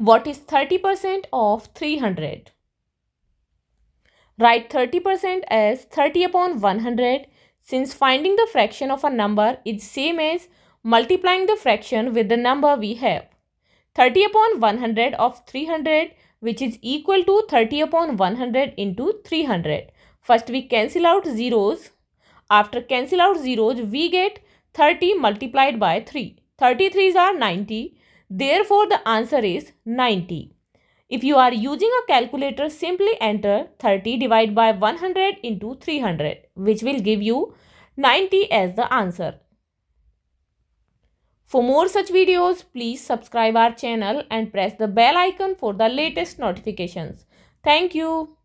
What is 30% of 300? Write 30% as 30 upon 100 since finding the fraction of a number is same as multiplying the fraction with the number we have. 30 upon 100 of 300 which is equal to 30 upon 100 into 300. First we cancel out zeros. After cancel out zeros we get 30 multiplied by 3. 33s are 90. Therefore the answer is 90. If you are using a calculator, simply enter 30 divided by 100 into 300 which will give you 90 as the answer. For more such videos, please subscribe our channel and press the bell icon for the latest notifications. Thank you.